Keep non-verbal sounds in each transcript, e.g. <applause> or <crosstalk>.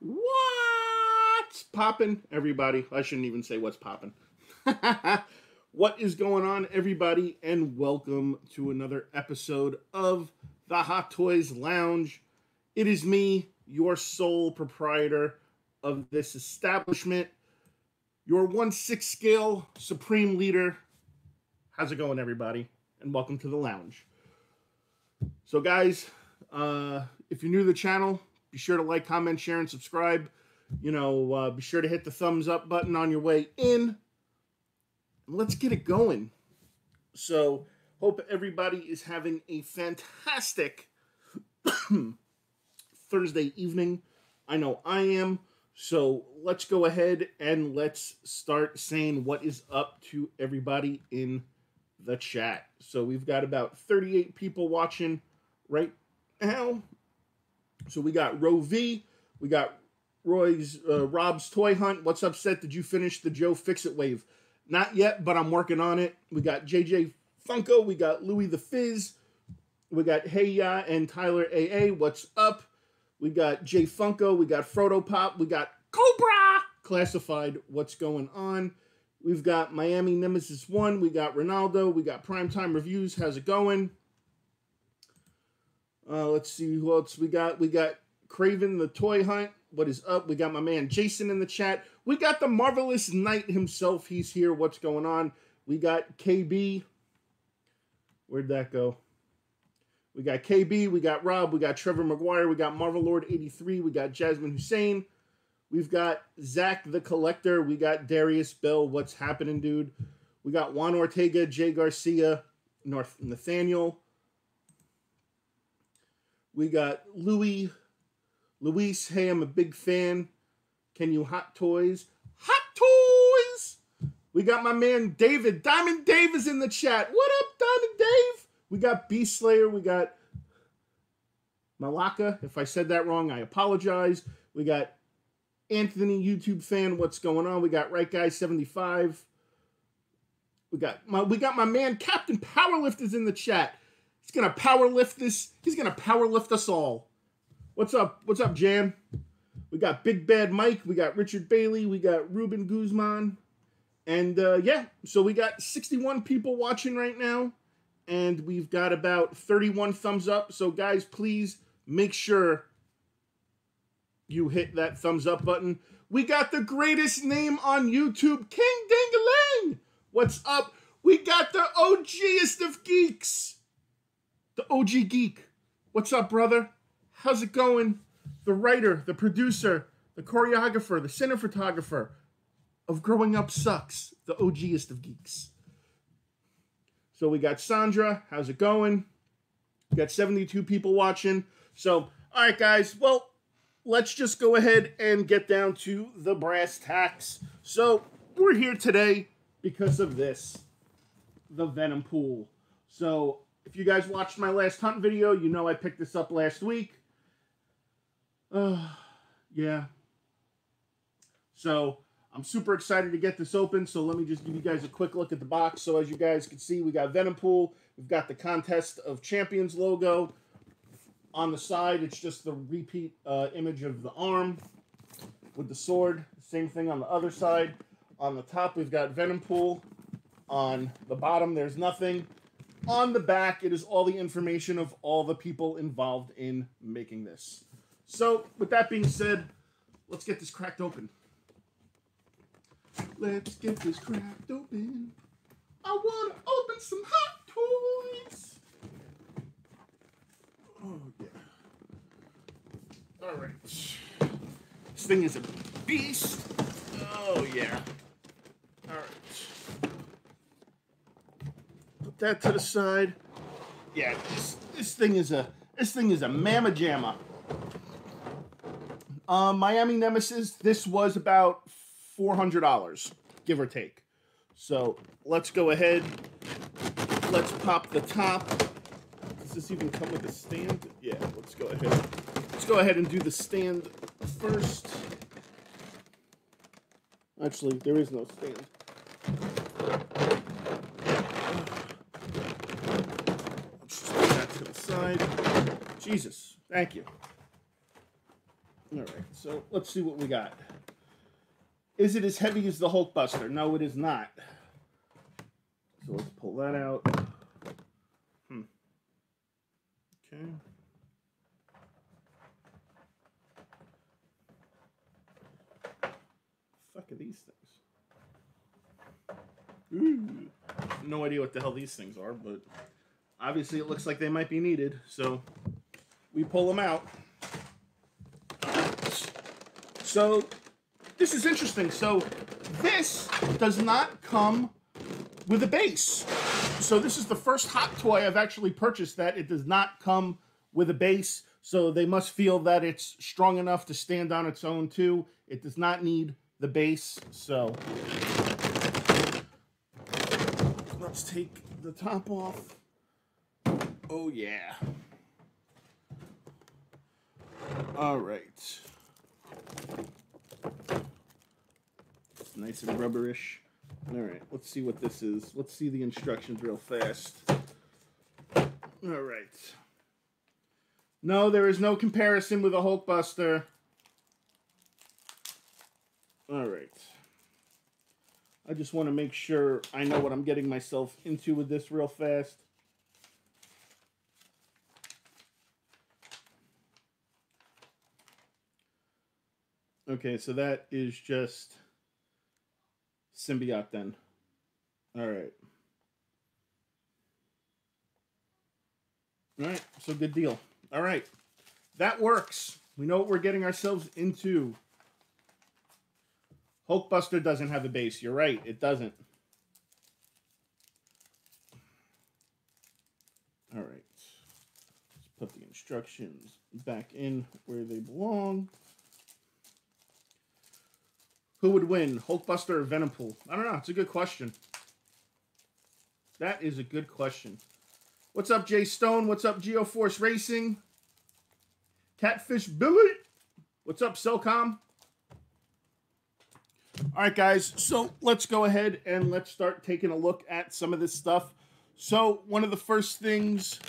What's poppin', everybody? I shouldn't even say what's poppin'. <laughs> what is going on, everybody? And welcome to another episode of the Hot Toys Lounge. It is me, your sole proprietor of this establishment, your 1 6 scale supreme leader. How's it going, everybody? And welcome to the lounge. So, guys, uh, if you're new to the channel, be sure to like, comment, share, and subscribe. You know, uh, be sure to hit the thumbs up button on your way in. Let's get it going. So, hope everybody is having a fantastic <coughs> Thursday evening. I know I am. So, let's go ahead and let's start saying what is up to everybody in the chat. So, we've got about 38 people watching right now. So we got Roe V, we got Roy's uh, Rob's Toy Hunt. What's upset? Did you finish the Joe Fix It wave? Not yet, but I'm working on it. We got JJ Funko, we got Louis the Fizz, we got Hey Ya and Tyler AA. What's up? We got Jay Funko, we got Frodo Pop, we got Cobra Classified. What's going on? We've got Miami Nemesis 1, we got Ronaldo, we got Primetime Reviews. How's it going? Uh, let's see who else we got. We got Craven the Toy Hunt. What is up? We got my man Jason in the chat. We got the marvelous knight himself. He's here. What's going on? We got KB. Where'd that go? We got KB. We got Rob. We got Trevor McGuire. We got Marvel Lord 83. We got Jasmine Hussein. We've got Zach the Collector. We got Darius Bell. What's happening, dude? We got Juan Ortega, Jay Garcia, North Nathaniel. We got Louis. Luis, hey, I'm a big fan. Can you hot toys? Hot toys! We got my man David. Diamond Dave is in the chat. What up, Diamond Dave? We got Beast Slayer. We got Malaka. If I said that wrong, I apologize. We got Anthony, YouTube fan. What's going on? We got Right Guy 75. We got my we got my man Captain Powerlift is in the chat. He's gonna power lift this. He's gonna power lift us all. What's up? What's up, Jan? We got Big Bad Mike. We got Richard Bailey. We got Ruben Guzman. And uh, yeah, so we got 61 people watching right now. And we've got about 31 thumbs up. So, guys, please make sure you hit that thumbs up button. We got the greatest name on YouTube, King Dingaling. What's up? We got the OGest of geeks the OG Geek. What's up, brother? How's it going? The writer, the producer, the choreographer, the cinematographer of Growing Up Sucks, the OGest of geeks. So we got Sandra. How's it going? We got 72 people watching. So, all right, guys. Well, let's just go ahead and get down to the brass tacks. So, we're here today because of this the Venom Pool. So, if you guys watched my last hunt video, you know I picked this up last week. Uh, yeah. So, I'm super excited to get this open. So, let me just give you guys a quick look at the box. So, as you guys can see, we got Venom Pool. We've got the Contest of Champions logo. On the side, it's just the repeat uh, image of the arm with the sword. Same thing on the other side. On the top, we've got Venom Pool. On the bottom, there's nothing on the back, it is all the information of all the people involved in making this. So, with that being said, let's get this cracked open. Let's get this cracked open. I want to open some hot toys. Oh, yeah. All right. This thing is a beast. Oh, yeah. All right that to the side. Yeah, this, this thing is a this thing is a mamma jamma. Um, Miami Nemesis. This was about four hundred dollars, give or take. So let's go ahead. Let's pop the top. Does this even come with a stand? Yeah, let's go ahead. Let's go ahead and do the stand first. Actually, there is no stand. side. Jesus, thank you. All right, so let's see what we got. Is it as heavy as the Hulkbuster? No, it is not. So let's pull that out. Hmm. Okay. Fuck are these things? Ooh. No idea what the hell these things are, but obviously it looks like they might be needed. So we pull them out. So this is interesting. So this does not come with a base. So this is the first hot toy I've actually purchased that it does not come with a base. So they must feel that it's strong enough to stand on its own too. It does not need the base. So let's take the top off. Oh yeah. All right. It's nice and rubberish. All right, let's see what this is. Let's see the instructions real fast. All right. No, there is no comparison with a Hulkbuster. All right. I just want to make sure I know what I'm getting myself into with this real fast. Okay, so that is just symbiote then. All right. All right, so good deal. All right, that works. We know what we're getting ourselves into. Hulkbuster doesn't have a base. You're right, it doesn't. All right, let's put the instructions back in where they belong. Who would win, Hulkbuster or Venompool? I don't know. It's a good question. That is a good question. What's up, Jay Stone? What's up, Geoforce Racing? Catfish Billy? What's up, Cellcom? All right, guys. So let's go ahead and let's start taking a look at some of this stuff. So one of the first things...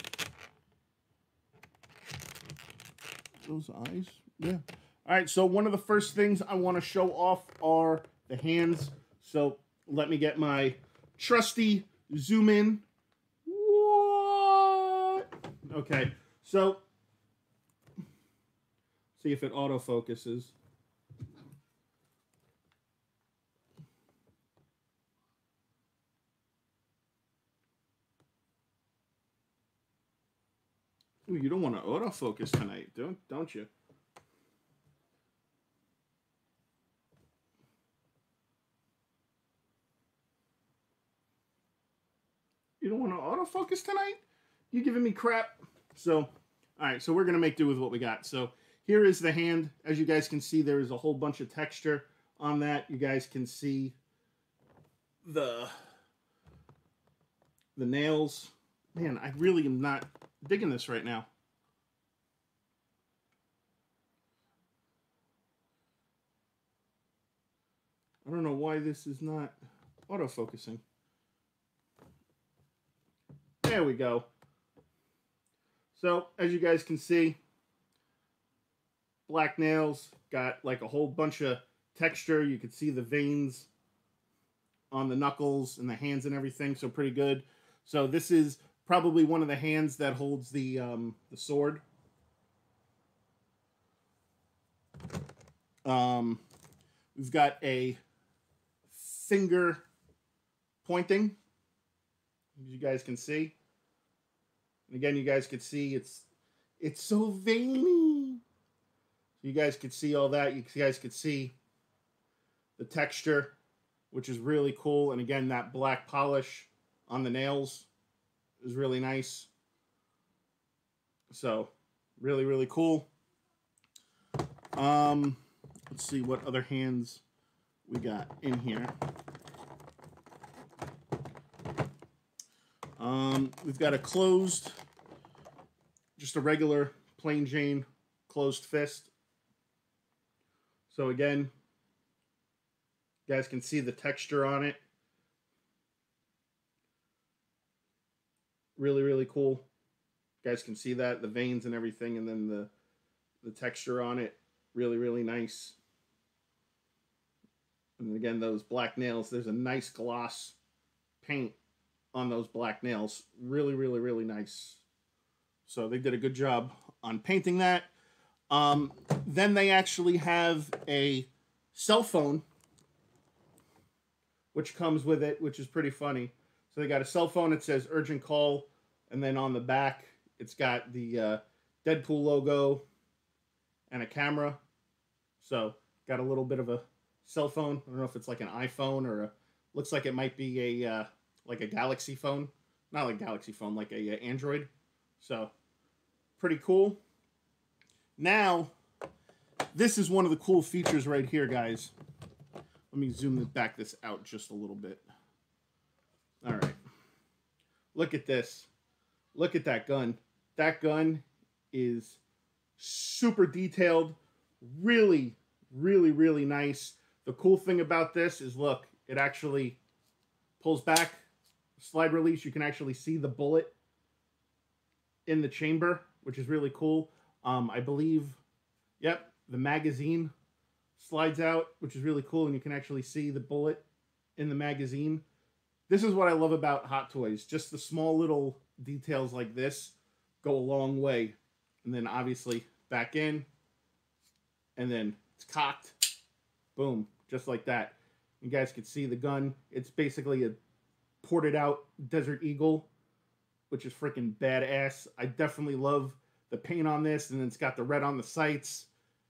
Those eyes? Yeah. All right, so one of the first things I want to show off are the hands. So let me get my trusty zoom in. What? Okay, so see if it autofocuses. Ooh, you don't want to autofocus tonight, don't don't you? You don't want to autofocus tonight? You giving me crap? So, all right, so we're going to make do with what we got. So here is the hand. As you guys can see, there is a whole bunch of texture on that. You guys can see the the nails. Man, I really am not digging this right now. I don't know why this is not autofocusing. There we go. So, as you guys can see, black nails, got like a whole bunch of texture. You can see the veins on the knuckles and the hands and everything, so pretty good. So this is probably one of the hands that holds the um, the sword. Um, we've got a finger pointing, as you guys can see. And again, you guys could see it's it's so veiny. You guys could see all that. You guys could see the texture, which is really cool. And again, that black polish on the nails is really nice. So, really, really cool. Um, let's see what other hands we got in here. Um, we've got a closed, just a regular plain Jane closed fist. So again, you guys can see the texture on it. Really, really cool. You guys can see that, the veins and everything, and then the, the texture on it. Really, really nice. And again, those black nails, there's a nice gloss paint on those black nails. Really, really, really nice. So they did a good job on painting that. Um, then they actually have a cell phone, which comes with it, which is pretty funny. So they got a cell phone. It says urgent call, and then on the back, it's got the uh, Deadpool logo and a camera. So got a little bit of a cell phone. I don't know if it's like an iPhone or a, looks like it might be a uh, like a Galaxy phone, not like Galaxy phone, like a, a uh, Android. So pretty cool. Now, this is one of the cool features right here, guys. Let me zoom back this out just a little bit. All right. Look at this. Look at that gun. That gun is super detailed. Really, really, really nice. The cool thing about this is, look, it actually pulls back. Slide release, you can actually see the bullet in the chamber, which is really cool. Um, I believe, yep, the magazine slides out, which is really cool, and you can actually see the bullet in the magazine. This is what I love about Hot Toys. Just the small little details like this go a long way. And then obviously back in, and then it's cocked. Boom, just like that. You guys can see the gun. It's basically a ported out Desert Eagle, which is freaking badass. I definitely love the paint on this, and it's got the red on the sights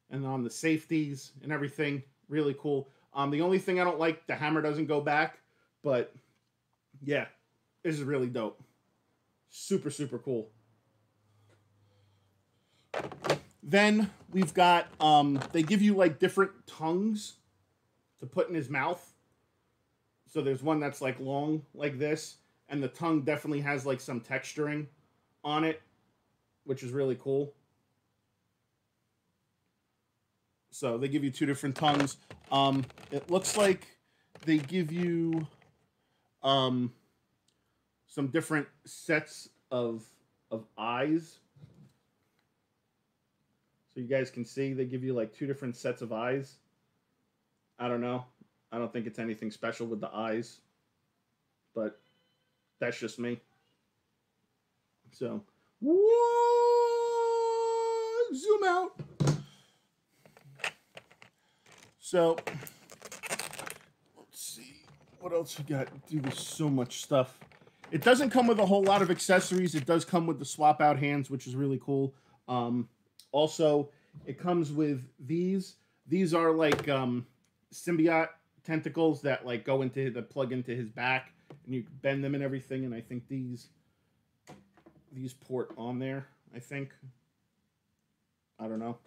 and on the safeties and everything. Really cool. Um, the only thing I don't like, the hammer doesn't go back, but yeah, this is really dope. Super, super cool. Then we've got, um, they give you like different tongues to put in his mouth. So there's one that's like long like this, and the tongue definitely has like some texturing on it which is really cool. So they give you two different tongues. Um, it looks like they give you um, some different sets of of eyes. So you guys can see they give you like two different sets of eyes. I don't know. I don't think it's anything special with the eyes, but that's just me. So, whoa! zoom out. So, let's see. What else we got? Dude, there's so much stuff. It doesn't come with a whole lot of accessories. It does come with the swap out hands, which is really cool. Um, also, it comes with these. These are like um, symbiote tentacles that like go into the plug into his back, and you bend them and everything. And I think these these port on there. I think I don't know.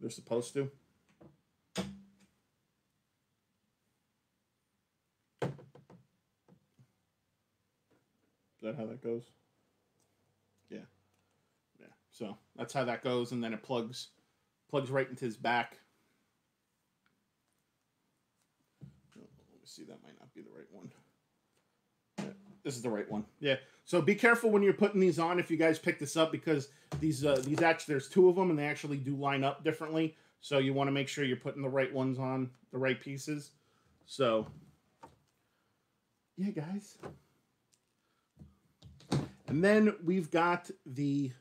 They're supposed to. Is that how that goes? Yeah. Yeah. So that's how that goes, and then it plugs plugs right into his back. Let me see, that might not be the right one. This is the right one. Yeah. So be careful when you're putting these on if you guys pick this up because these uh, these actually there's two of them and they actually do line up differently. So you want to make sure you're putting the right ones on the right pieces. So yeah, guys. And then we've got the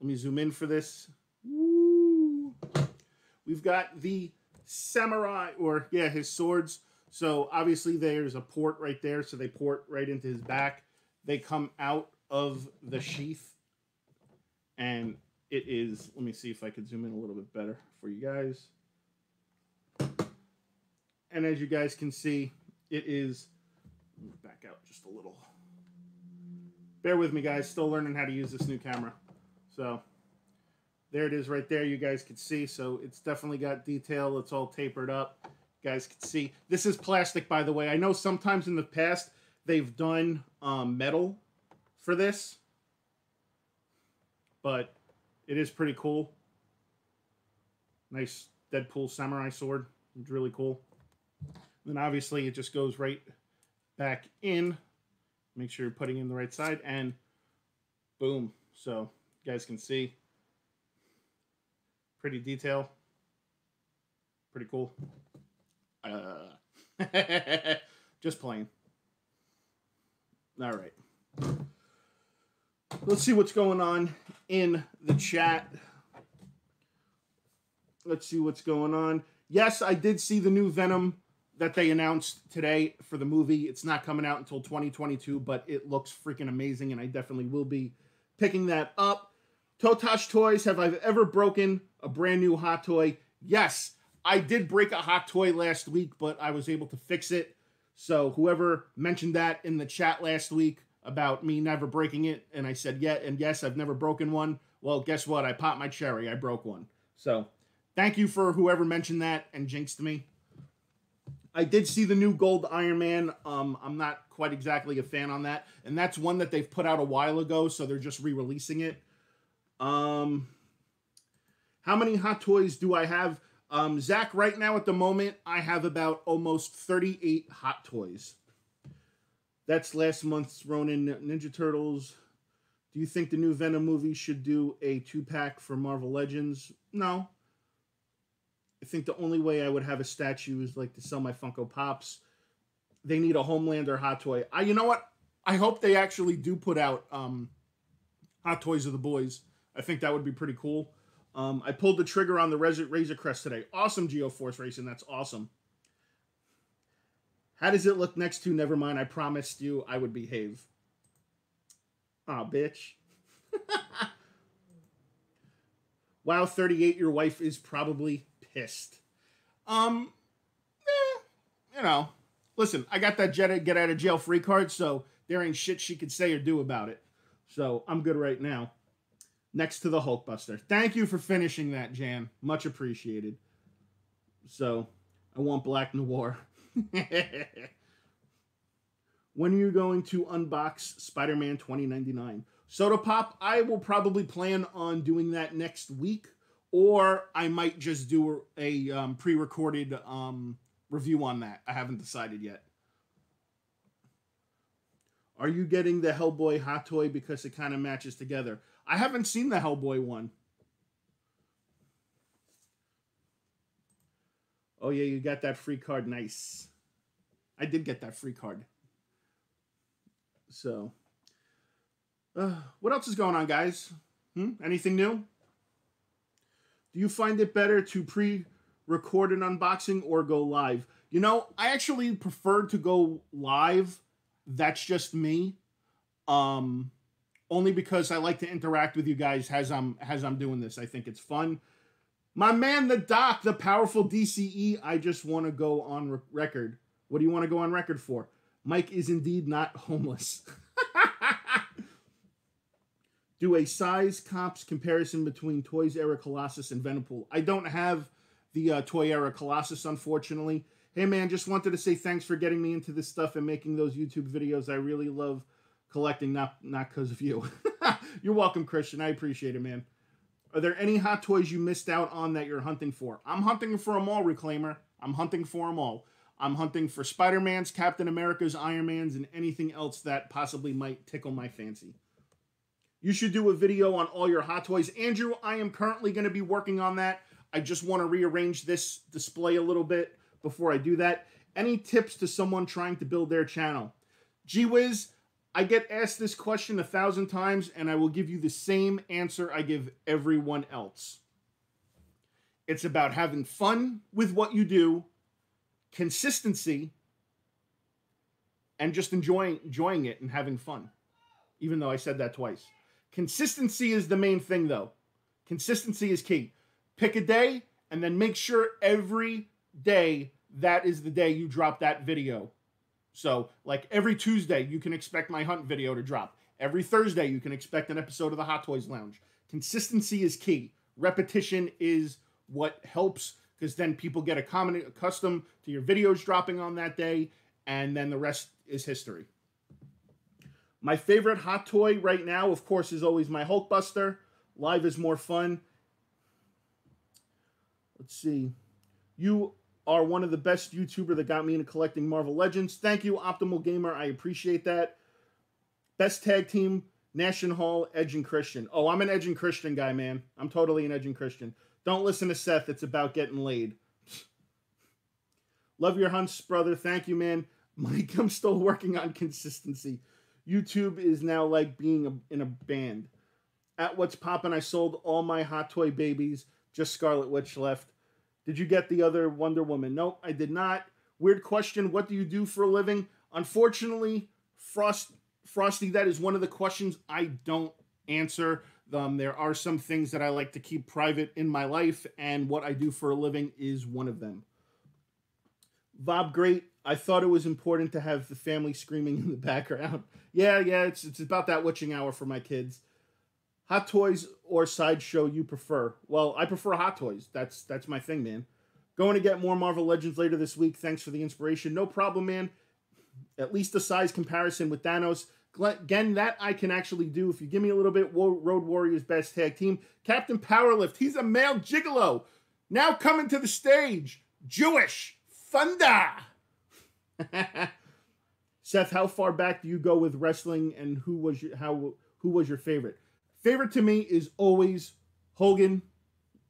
let me zoom in for this. Woo. We've got the samurai or yeah, his swords. So obviously there's a port right there, so they port right into his back. They come out of the sheath, and it is. Let me see if I could zoom in a little bit better for you guys. And as you guys can see, it is. back out just a little. Bear with me, guys. Still learning how to use this new camera. So there it is right there. You guys can see. So it's definitely got detail. It's all tapered up. You guys can see. This is plastic, by the way. I know sometimes in the past they've done um, metal for this, but it is pretty cool. Nice Deadpool samurai sword. It's really cool. Then obviously it just goes right back in. Make sure you're putting in the right side and boom. So you guys can see Pretty detail. Pretty cool. Uh, <laughs> just playing. All right. Let's see what's going on in the chat. Let's see what's going on. Yes, I did see the new Venom that they announced today for the movie. It's not coming out until 2022, but it looks freaking amazing, and I definitely will be picking that up. Totosh Toys, have I ever broken a brand new hot toy? Yes, I did break a hot toy last week, but I was able to fix it. So whoever mentioned that in the chat last week about me never breaking it, and I said yeah, and yes, I've never broken one. Well, guess what? I popped my cherry. I broke one. So thank you for whoever mentioned that and jinxed me. I did see the new Gold Iron Man. Um, I'm not quite exactly a fan on that, and that's one that they've put out a while ago, so they're just re-releasing it. Um, how many hot toys do I have? Um, Zach, right now at the moment, I have about almost 38 hot toys. That's last month's Ronin Ninja Turtles. Do you think the new Venom movie should do a two pack for Marvel Legends? No. I think the only way I would have a statue is like to sell my Funko Pops. They need a Homelander hot toy. I, you know what? I hope they actually do put out um, Hot Toys of the Boys. I think that would be pretty cool. Um, I pulled the trigger on the Razor, Crest today. Awesome Geoforce racing. That's awesome. How does it look next to Nevermind? I promised you I would behave. Aw, bitch. <laughs> wow, 38, your wife is probably pissed. Um, eh, you know, listen, I got that jet get out of jail free card, so there ain't shit she could say or do about it. So I'm good right now. Next to the Hulkbuster. Thank you for finishing that, Jan. Much appreciated. So, I want Black Noir. <laughs> when are you going to unbox Spider Man 2099? Soda Pop, I will probably plan on doing that next week, or I might just do a, um, pre recorded um, review on that. I haven't decided yet. Are you getting the Hellboy hot toy because it kind of matches together? I haven't seen the Hellboy one. Oh yeah, you got that free card. Nice. I did get that free card. So, uh, what else is going on, guys? Hmm? Anything new? Do you find it better to pre-record an unboxing or go live? You know, I actually prefer to go live. That's just me. Um, only because I like to interact with you guys as I'm as I'm doing this. I think it's fun. My man, the Doc, the powerful DCE. I just want to go on record what do you want to go on record for? Mike is indeed not <laughs> homeless. <laughs> do a size comps comparison between Toys Era Colossus and Venompool. I don't have the uh, Toy Era Colossus, unfortunately. Hey man, just wanted to say thanks for getting me into this stuff and making those YouTube videos. I really love collecting, not not because of you. <laughs> you're welcome, Christian. I appreciate it, man. Are there any hot toys you missed out on that you're hunting for? I'm hunting for them all, Reclaimer. I'm hunting for them all. I'm hunting for Spider Man's, Captain America's, Iron Man's, and anything else that possibly might tickle my fancy. You should do a video on all your Hot Toys. Andrew, I am currently going to be working on that. I just want to rearrange this display a little bit before I do that. Any tips to someone trying to build their channel? Gee whiz, I get asked this question a thousand times, and I will give you the same answer I give everyone else. It's about having fun with what you do consistency and just enjoying enjoying it and having fun. Even though I said that twice. Consistency is the main thing though. Consistency is key. Pick a day and then make sure every day that is the day you drop that video. So, like every Tuesday, you can expect my hunt video to drop. Every Thursday, you can expect an episode of the Hot Toys Lounge. Consistency is key. Repetition is what helps because then people get accustomed to your videos dropping on that day, and then the rest is history. My favorite hot toy right now, of course, is always my Hulkbuster. Live is more fun. Let's see. You are one of the best YouTuber that got me into collecting Marvel Legends. Thank you, Optimal Gamer. I appreciate that. Best tag team, Nash and Hall, Edge and Christian. Oh, I'm an Edge and Christian guy, man. I'm totally an Edge and Christian. Don't listen to Seth. It's about getting laid. <laughs> Love your hunts, brother. Thank you, man. <laughs> Mike, I'm still working on consistency. YouTube is now like being a, in a band. At What's Poppin', I sold all my Hot Toy babies. Just Scarlet Witch left. Did you get the other Wonder Woman? Nope, I did not. Weird question. What do you do for a living? Unfortunately, Frost Frosty, that is one of the questions I don't answer. Um, there are some things that I like to keep private in my life, and what I do for a living is one of them. Bob Great, I thought it was important to have the family screaming in the background. <laughs> Yeah, yeah, it's it's about that witching hour for my kids. Hot Toys or Sideshow you prefer? Well, I prefer Hot Toys. That's that's my thing, man. Going to get more Marvel Legends later this week. Thanks for the inspiration. No problem, man. At least a size comparison with Thanos. Again, that I can actually do. If you give me a little bit, Road Warriors best tag team. Captain Powerlift. He's a male gigolo. Now coming to the stage. Jewish Thunder. <laughs> Seth, how far back do you go with wrestling, and who was your how who was your favorite? Favorite to me is always Hogan.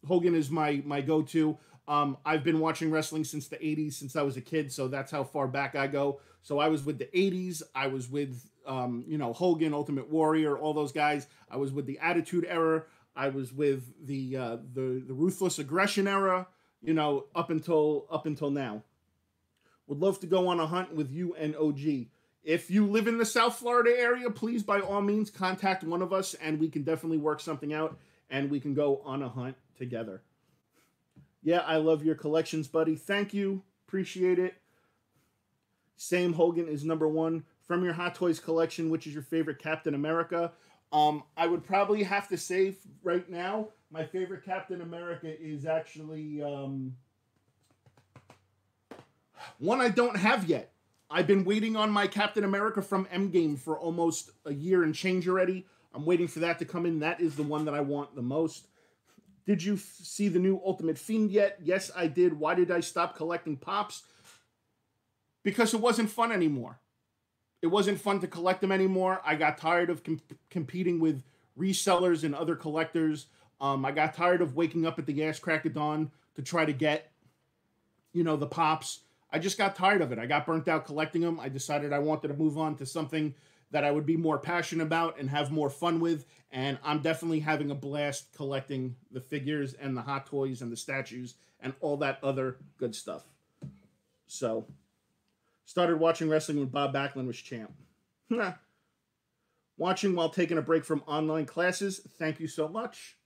Hogan is my my go to. Um, I've been watching wrestling since the 80s, since I was a kid, so that's how far back I go. So I was with the 80s, I was with, um, you know, Hogan, Ultimate Warrior, all those guys. I was with the Attitude Era. I was with the uh, the the Ruthless Aggression Era. You know, up until up until now. Would love to go on a hunt with you and OG. If you live in the South Florida area, please by all means contact one of us and we can definitely work something out and we can go on a hunt together. Yeah, I love your collections, buddy. Thank you. Appreciate it. Sam Hogan is number one. From your Hot Toys collection, which is your favorite Captain America? Um, I would probably have to say right now, my favorite Captain America is actually um, one I don't have yet. I've been waiting on my Captain America from Endgame for almost a year and change already. I'm waiting for that to come in. That is the one that I want the most. Did you see the new Ultimate Fiend yet? Yes, I did. Why did I stop collecting pops? Because it wasn't fun anymore. It wasn't fun to collect them anymore. I got tired of com- competing with resellers and other collectors. Um, I got tired of waking up at the ass crack of dawn to try to get, you know, the pops. I just got tired of it. I got burnt out collecting them. I decided I wanted to move on to something that I would be more passionate about and have more fun with. And I'm definitely having a blast collecting the figures and the hot toys and the statues and all that other good stuff. So, started watching wrestling when Bob Backlund was champ. Watching while taking a break from online classes. Thank you so much.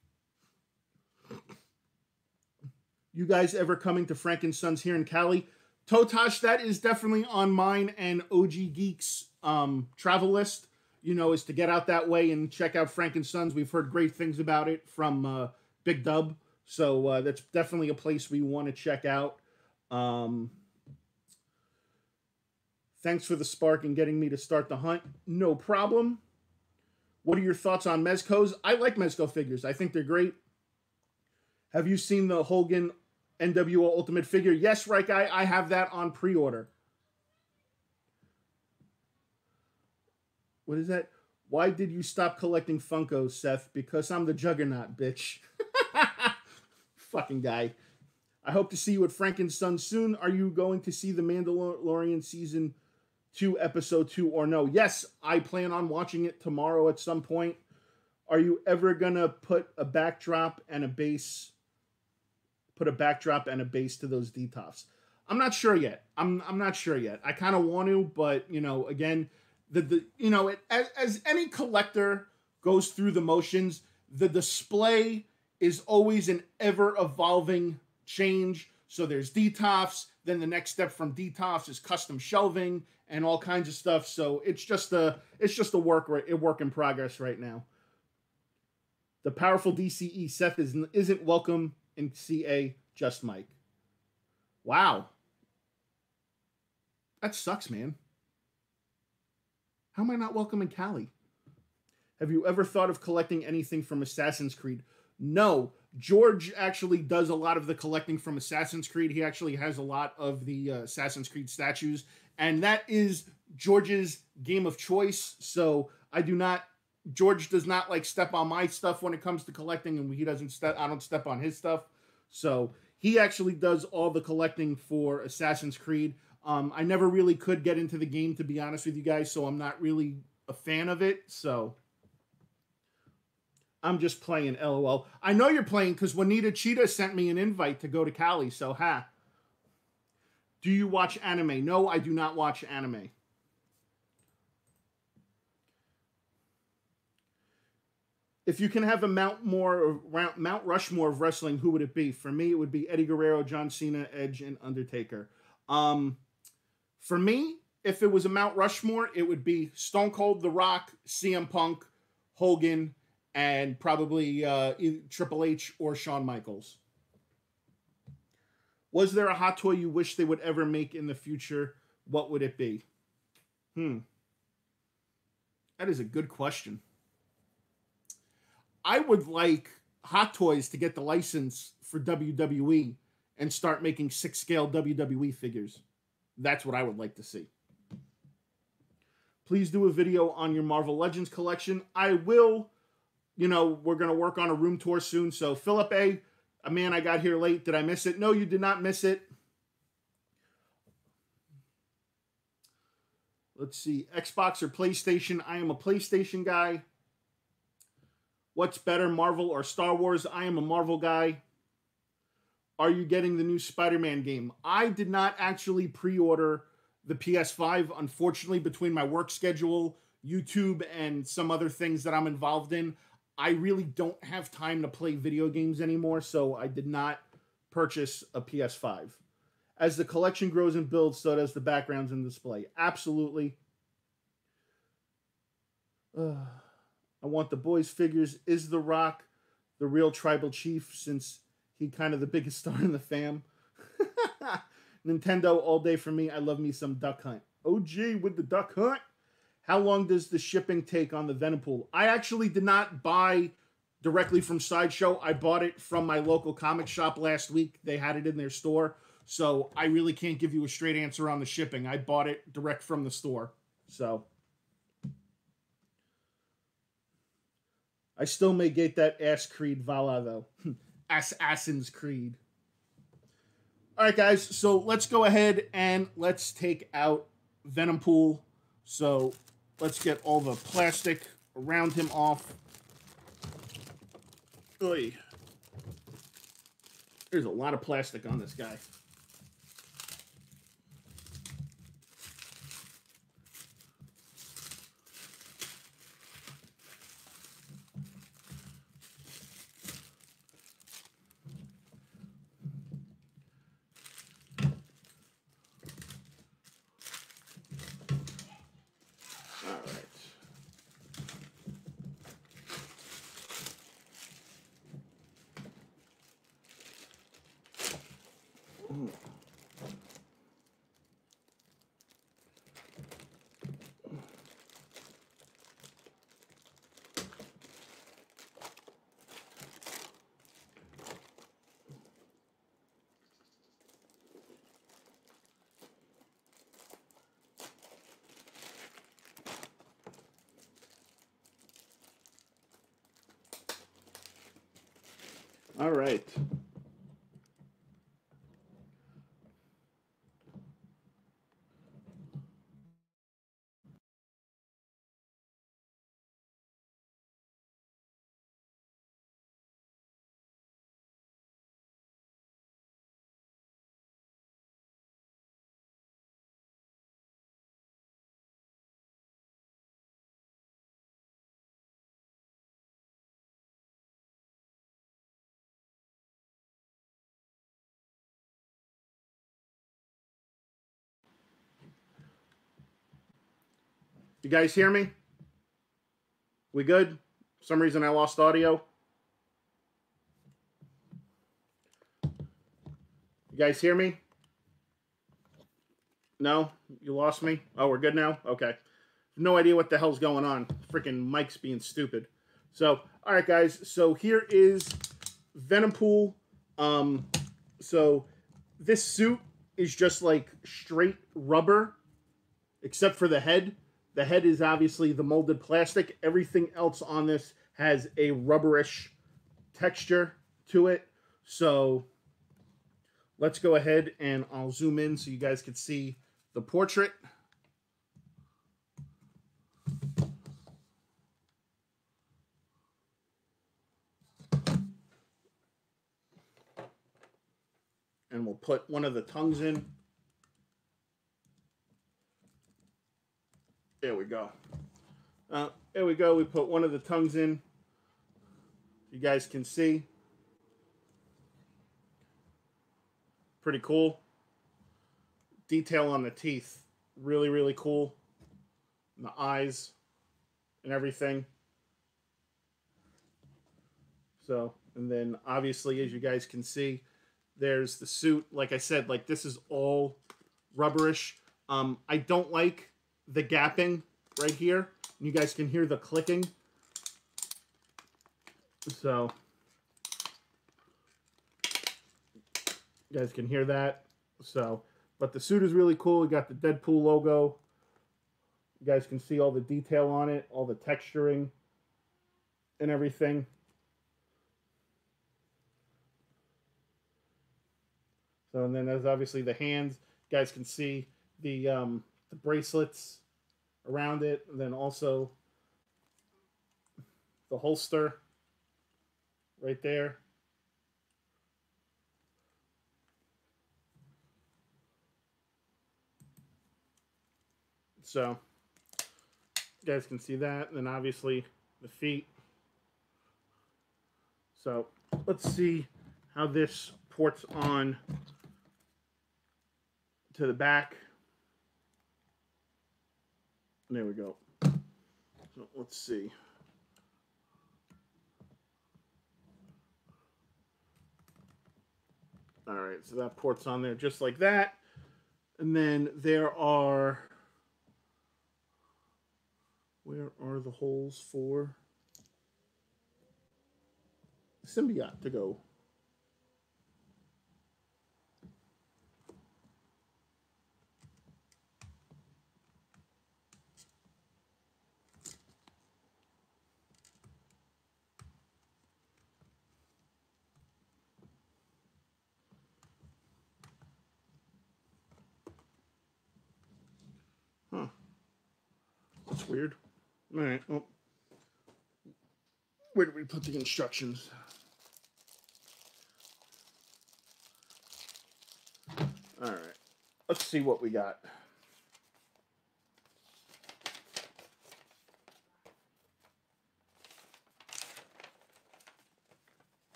You guys ever coming to Frank and Sons here in Cali? Totosh, that is definitely on mine and OG Geeks um, travel list. You know, is to get out that way and check out Frank and Sons. We've heard great things about it from uh, Big Dub, so uh, that's definitely a place we want to check out. Um, thanks for the spark and getting me to start the hunt. No problem. What are your thoughts on Mezco's? I like Mezco figures. I think they're great. Have you seen the Hogan NWO Ultimate figure? Yes, right guy. I have that on pre-order. What is that? Why did you stop collecting Funkos, Seth? Because I'm the juggernaut, bitch. <laughs> Fucking guy. I hope to see you at Frank and Sons soon. Are you going to see the Mandalorian season two, episode two, or no? Yes, I plan on watching it tomorrow at some point. Are you ever gonna put a backdrop and a base? Put a backdrop and a base to those Detolfs. I'm not sure yet. I'm I'm not sure yet. I kind of want to, but you know, again, the, the you know it, as, as any collector goes through the motions the display is always an ever evolving change so there's Detolfs then the next step from Detolfs is custom shelving and all kinds of stuff so it's just a it's just a work a work in progress right now the powerful dce seth is, isn't welcome in ca just mike wow that sucks man how am I not welcome in Cali? Have you ever thought of collecting anything from Assassin's Creed? No. George actually does a lot of the collecting from Assassin's Creed. He actually has a lot of the uh, Assassin's Creed statues, and that is George's game of choice. So I do not. George does not like step on my stuff when it comes to collecting, and he doesn't step. I don't step on his stuff. So he actually does all the collecting for Assassin's Creed. Um, I never really could get into the game, to be honest with you guys, so I'm not really a fan of it. So I'm just playing LOL. I know you're playing because Juanita Cheetah sent me an invite to go to Cali, so ha. Do you watch anime? No, I do not watch anime. If you can have a Mount more Mount Rushmore of wrestling, who would it be? For me, it would be Eddie Guerrero, John Cena, Edge, and Undertaker. Um, for me, if it was a Mount Rushmore, it would be Stone Cold, The Rock, CM Punk, Hogan, and probably uh, Triple H or Shawn Michaels. Was there a hot toy you wish they would ever make in the future? What would it be? Hmm. That is a good question. I would like Hot Toys to get the license for WWE and start making six scale WWE figures. That's what I would like to see. Please do a video on your Marvel Legends collection. I will. You know, we're going to work on a room tour soon. So, Philip A., a man, I got here late. Did I miss it? No, you did not miss it. Let's see. Xbox or PlayStation? I am a PlayStation guy. What's better, Marvel or Star Wars? I am a Marvel guy. Are you getting the new Spider Man game? I did not actually pre order the PS5, unfortunately, between my work schedule, YouTube, and some other things that I'm involved in. I really don't have time to play video games anymore, so I did not purchase a PS5. As the collection grows and builds, so does the backgrounds and display. Absolutely. <sighs> Uh. I want the boys figures. Is The Rock the real tribal chief since he kind of the biggest <laughs> star in the fam? <laughs> Nintendo all day for me. I love me some Duck Hunt. OG with the Duck Hunt. How long does the shipping take on the Venompool? I actually did not buy directly from Sideshow. I bought it from my local comic shop last week. They had it in their store. So I really can't give you a straight answer on the shipping. I bought it direct from the store. So I still may get that Ass Creed Vala though. <laughs> Assassin's Creed. All right, guys. So let's go ahead and let's take out Venompool. So let's get all the plastic around him off. Oy. There's a lot of plastic on this guy. All right. You guys hear me? We good? For some reason I lost audio. You guys hear me? No? You lost me? Oh, we're good now? Okay. No idea what the hell's going on. Freaking Mike's being stupid. So, all right, guys. So here is Venompool. Um, so this suit is just like straight rubber, except for the head. The head is obviously the molded plastic. Everything else on this has a rubberish texture to it. So let's go ahead and I'll zoom in so you guys can see the portrait. And we'll put one of the tongues in. There we go. Uh, there we go. We put one of the tongues in. You guys can see. Pretty cool. Detail on the teeth. Really, really cool. And the eyes and everything. So, and then obviously, as you guys can see, there's the suit. Like I said, like this is all rubberish. Um, I don't like the gapping right here. You guys can hear the clicking. So, you guys can hear that. So, but the suit is really cool. We got the Deadpool logo. You guys can see all the detail on it, all the texturing and everything. So, and then there's obviously the hands. You guys can see the um, the bracelets around it, and then also the holster right there. So, you guys can see that. And then obviously the feet. So, let's see how this ports on to the back. There we go. So let's see. All right, so that port's on there just like that. And then there are, where are the holes for symbiote to go? Weird. All right. Well, where did we put the instructions? All right. Let's see what we got.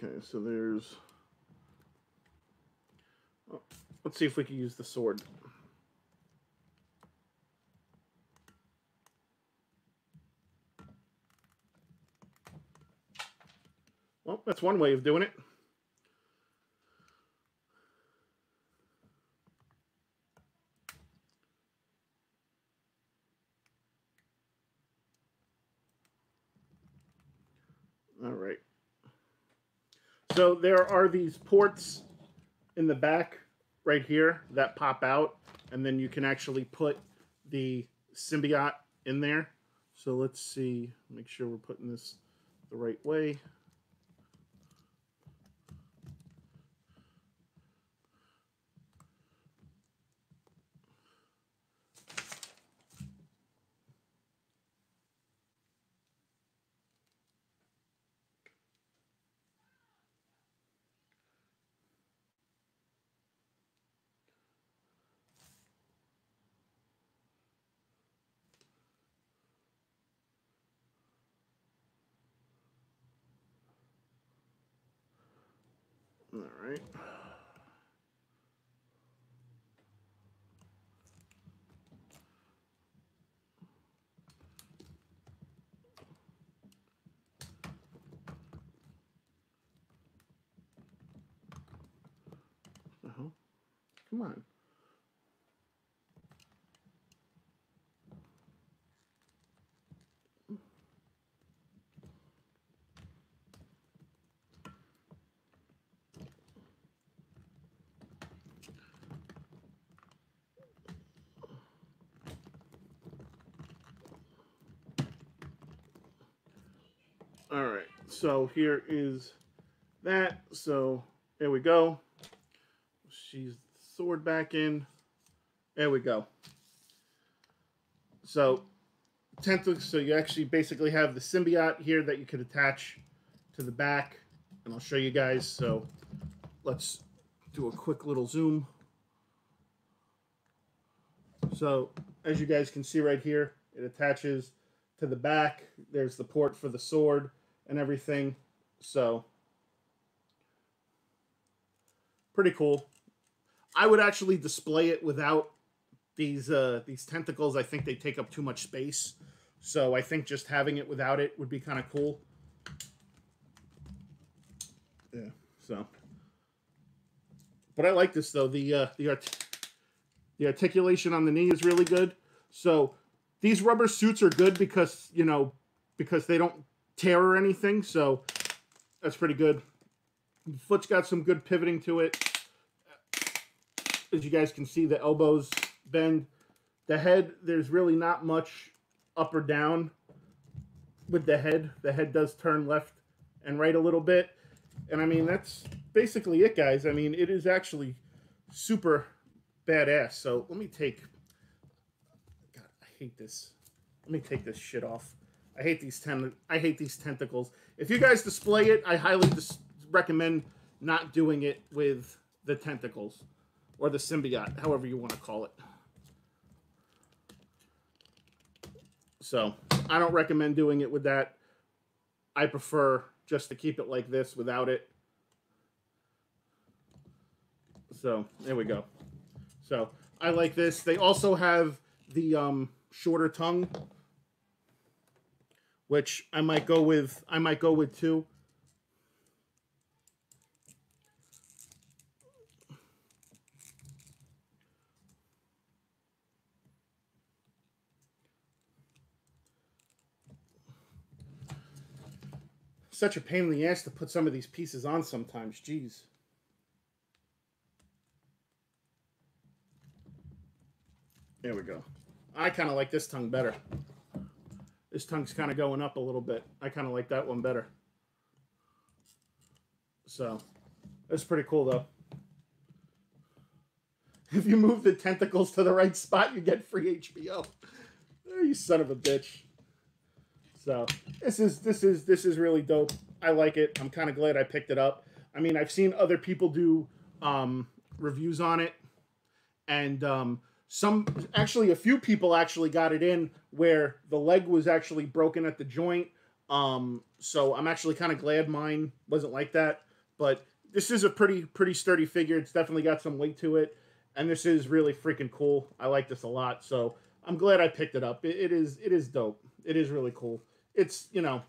Okay, so there's. Oh, let's see if we can use the sword. Well, that's one way of doing it. All right. So there are these ports in the back right here that pop out, and then you can actually put the symbiote in there. So let's see, make sure we're putting this the right way. All right. Come on. So here is that. So there we go. She's sword back in. There we go. So tentacles. So you actually basically have the symbiote here that you could attach to the back, and I'll show you guys. So let's do a quick little zoom. So as you guys can see right here, it attaches to the back. There's the port for the sword and everything. So pretty cool. I would actually display it without these uh, these tentacles. I think they take up too much space. So I think just having it without it would be kind of cool. Yeah. So, but I like this though. The uh, the art the articulation on the knee is really good. So these rubber suits are good because you know because they don't tear or anything. So that's pretty good. The foot's got some good pivoting to it. As you guys can see, the elbows bend. The head, there's really not much up or down with the head. The head does turn left and right a little bit. And I mean, that's basically it, guys. I mean, it is actually super badass. So let me take, God, I hate this. Let me take this shit off. I hate these ten. I hate these tentacles. If you guys display it, I highly recommend not doing it with the tentacles or the symbiote, however you want to call it. So I don't recommend doing it with that. I prefer just to keep it like this without it. So there we go. So I like this. They also have the um, shorter tongue, which I might go with. I might go with two. such a pain in the ass to put some of these pieces on sometimes. Jeez. There we go. I kind of like this tongue better. This tongue's kind of going up a little bit. I kind of like that one better. So, that's pretty cool, though. <laughs> If you move the tentacles to the right spot, you get free HBO. Oh, you son of a bitch. So this is this is this is really dope. I like it. I'm kind of glad I picked it up. I mean, I've seen other people do um, reviews on it, and um, some actually a few people actually got it in where the leg was actually broken at the joint. Um, so I'm actually kind of glad mine wasn't like that. But this is a pretty pretty sturdy figure. It's definitely got some weight to it, and this is really freaking cool. I like this a lot. So I'm glad I picked it up. it, it is it is dope. It is really cool it's you know,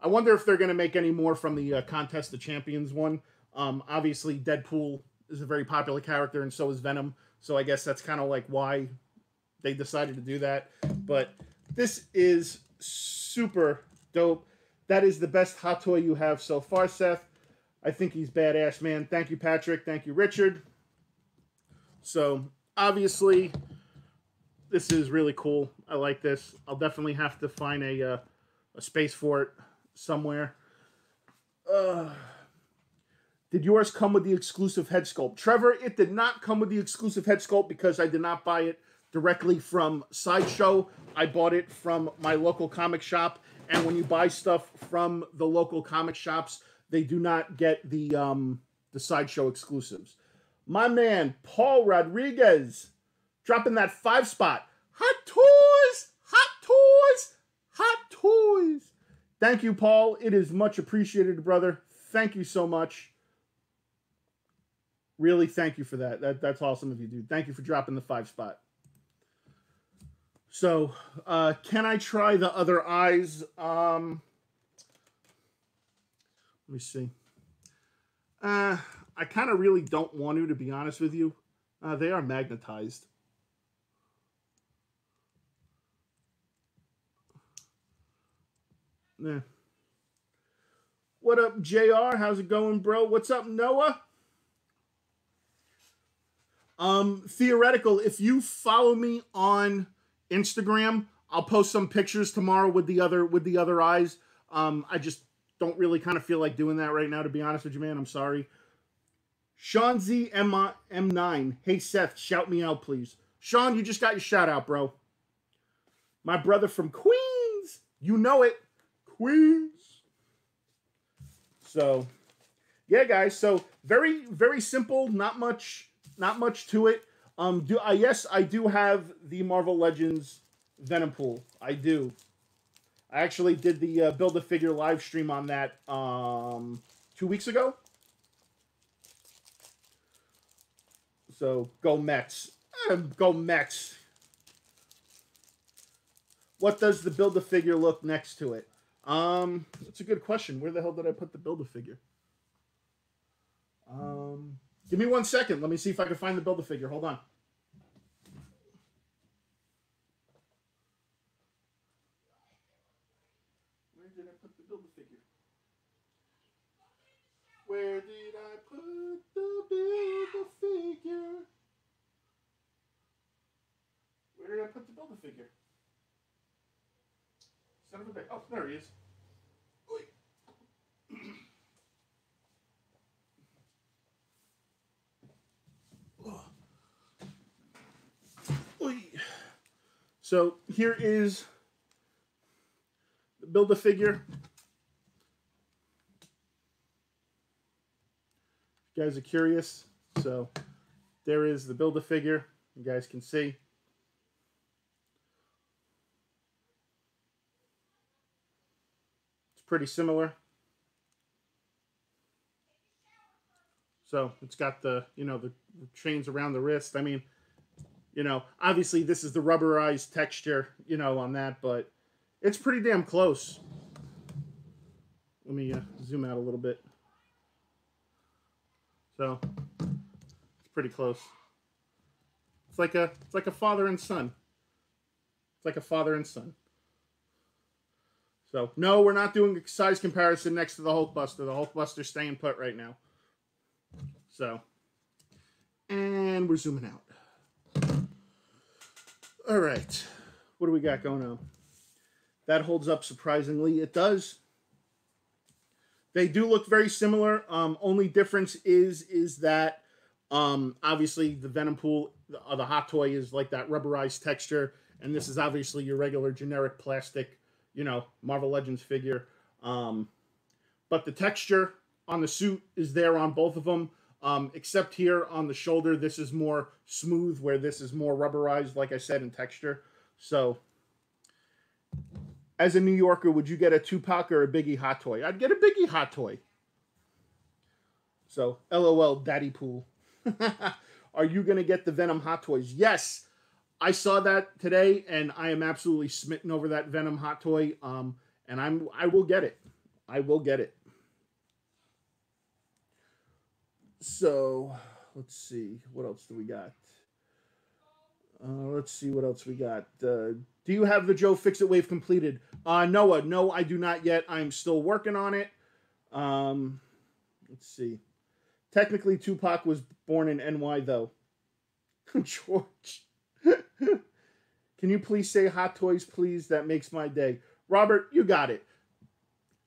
I wonder if they're going to make any more from the uh, Contest of Champions one. Um, obviously, Deadpool is a very popular character, and so is Venom. So I guess that's kind of like why they decided to do that. But this is super dope. That is the best hot toy you have so far, Seth. I think he's badass, man. Thank you, Patrick. Thank you, Richard. So obviously, this is really cool. I like this. I'll definitely have to find a uh, a space for it somewhere. Uh, did yours come with the exclusive head sculpt? Trevor, it did not come with the exclusive head sculpt because I did not buy it directly from Sideshow. I bought it from my local comic shop. And when you buy stuff from the local comic shops, they do not get the um, the Sideshow exclusives. My man, Paul Rodriguez, dropping that five spot. Hot toys, hot toys, hot toys. Thank you, Paul. It is much appreciated, brother. Thank you so much. Really, thank you for that. that that's awesome of you, dude. Thank you for dropping the five spot. So, uh, can I try the other eyes? Um, let me see. Uh, I kind of really don't want to, to be honest with you. Uh, they are magnetized. Yeah. What up, JR? How's it going, bro? What's up, Noah? Um, theoretical, if you follow me on Instagram, I'll post some pictures tomorrow with the other with the other eyes. Um, I just don't really kind of feel like doing that right now, to be honest with you, man. I'm sorry. Sean Z M M9. Hey Seth, shout me out, please. Sean, you just got your shout out, bro. My brother from Queens. You know it. Queens. So, yeah, guys. So very, very simple. Not much, not much to it. Um, do I? Yes, I do have the Marvel Legends Venom pool. I do. I actually did the uh, build a figure live stream on that um, two weeks ago. So go Mets. Uh, go Mets. What does the build a figure look next to it? Um, that's a good question. Where the hell did I put the build a figure? Um, give me one second. Let me see if I can find the build a figure. Hold on. Where did I put the build a figure? Where did I put the build a figure? Where did I put the build a figure? Son of a bitch. Oh, there he is. So here is the build a figure. you guys are curious, so there is the build a figure. You guys can see. It's pretty similar. So it's got the, you know, the chains around the wrist. I mean, you know, obviously this is the rubberized texture, you know, on that, but it's pretty damn close. Let me uh, zoom out a little bit. So it's pretty close. It's like a it's like a father and son. It's like a father and son. So, no, we're not doing a size comparison next to the Hulkbuster. The Hulkbuster's staying put right now. So, and we're zooming out. All right. What do we got going on? That holds up surprisingly. It does. They do look very similar. Um, only difference is is that um, obviously the Venom Pool, the, uh, the hot toy is like that rubberized texture, and this is obviously your regular generic plastic you know, Marvel Legends figure. Um, but the texture on the suit is there on both of them. Um, except here on the shoulder, this is more smooth, where this is more rubberized, like I said, in texture. So, as a New Yorker, would you get a Tupac or a Biggie hot toy? I'd get a Biggie hot toy. So, LOL, Daddy Pool. <laughs> Are you going to get the Venom hot toys? Yes, I saw that today, and I am absolutely smitten over that Venom hot toy. Um, and I'm I will get it. I will get it. So let's see what else do we got. Uh, let's see what else we got. Uh, do you have the Joe Fixit wave completed? Uh, Noah, no, I do not yet. I'm still working on it. Um, let's see. Technically, Tupac was born in NY, though. <laughs> George. <laughs> Can you please say hot toys, please? That makes my day. Robert, you got it.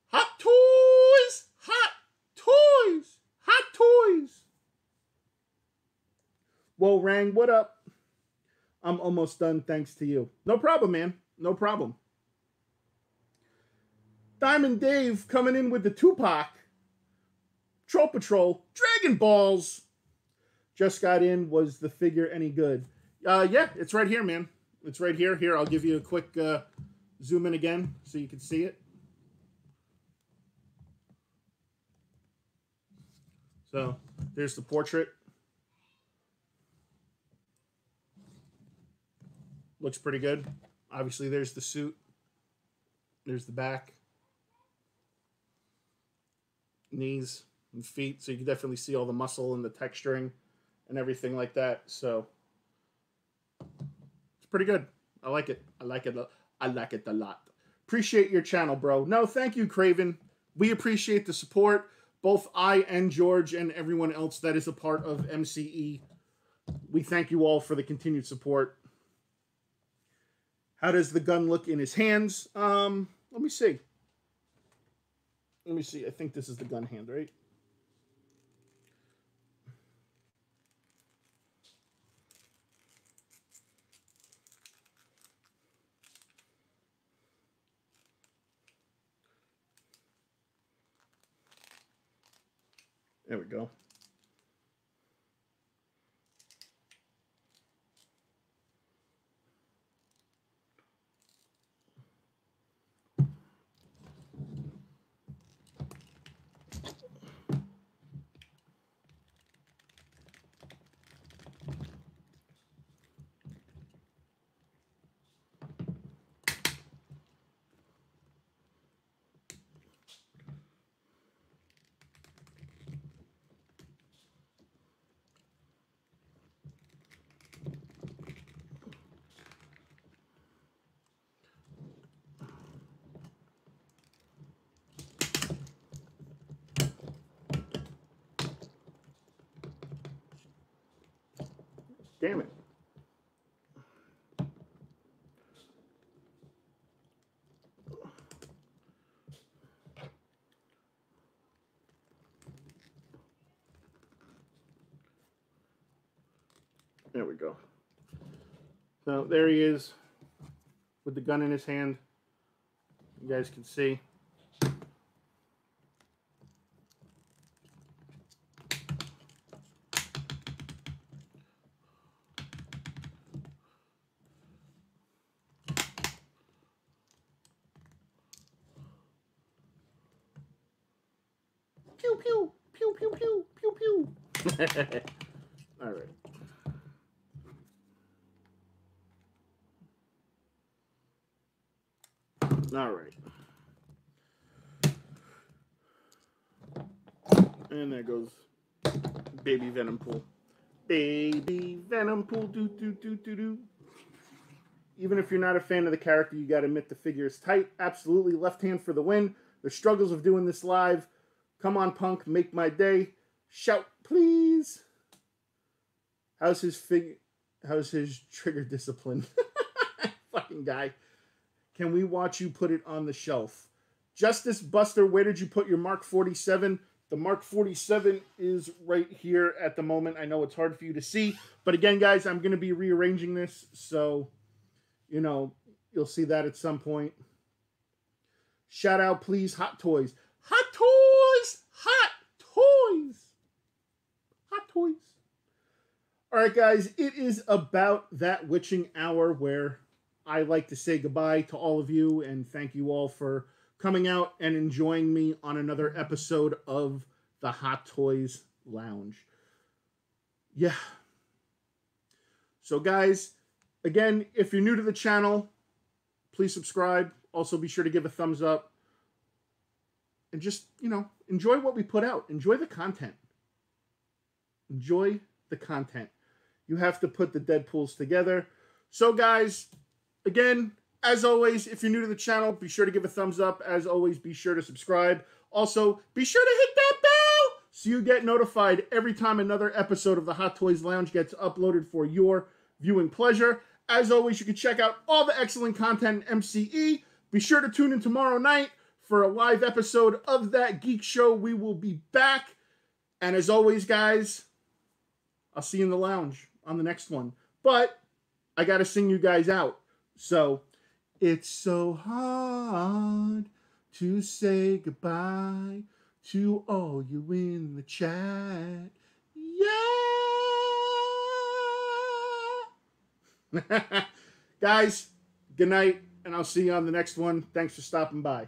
Hot toys! Hot toys! Hot toys! Whoa, Rang, what up? I'm almost done thanks to you. No problem, man. No problem. Diamond Dave coming in with the Tupac. Troll Patrol. Dragon Balls. Just got in. Was the figure any good? Uh, yeah, it's right here, man. It's right here. Here, I'll give you a quick uh, zoom in again so you can see it. So there's the portrait. Looks pretty good. Obviously, there's the suit. There's the back. Knees and feet. So you can definitely see all the muscle and the texturing and everything like that. So it's pretty good. I like it. I like it. I like it a lot. Appreciate your channel, bro. No, thank you, Craven. We appreciate the support. Both I and George and everyone else that is a part of MCE. We thank you all for the continued support. How does the gun look in his hands? Um, let me see. let me see. I think this is the gun hand, right? There we go. Damn it. There we go. So there he is with the gun in his hand. You guys can see. Pew pew pew pew pew pew pew. <laughs> All right. All right. And there goes baby venom pool. Baby venom pool. Do do do do do. Even if you're not a fan of the character, you got to admit the figure is tight. Absolutely left hand for the win. The struggles of doing this live. Come on, Punk, make my day. Shout, please. How's his fig? How's his trigger discipline? <laughs> Fucking guy. Can we watch you put it on the shelf? Justice Buster, where did you put your Mark 47? The Mark 47 is right here at the moment. I know it's hard for you to see, but again, guys, I'm going to be rearranging this, so you know you'll see that at some point. Shout out, please, Hot Toys. Hot Toys! Hot Toys! Hot Toys. All right, guys, it is about that witching hour where I like to say goodbye to all of you and thank you all for coming out and enjoying me on another episode of the Hot Toys Lounge. Yeah. So, guys, again, if you're new to the channel, please subscribe. Also, be sure to give a thumbs up. And just, you know, enjoy what we put out. Enjoy the content. Enjoy the content. You have to put the Deadpools together. So, guys, again, as always, if you're new to the channel, be sure to give a thumbs up. As always, be sure to subscribe. Also, be sure to hit that bell so you get notified every time another episode of the Hot Toys Lounge gets uploaded for your viewing pleasure. As always, you can check out all the excellent content in MCE. Be sure to tune in tomorrow night for a live episode of that geek show. We will be back. And as always, guys, I'll see you in the lounge on the next one. But I got to sing you guys out. So it's so hard to say goodbye to all you in the chat. Yeah. <laughs> Guys, good night, and I'll see you on the next one. Thanks for stopping by.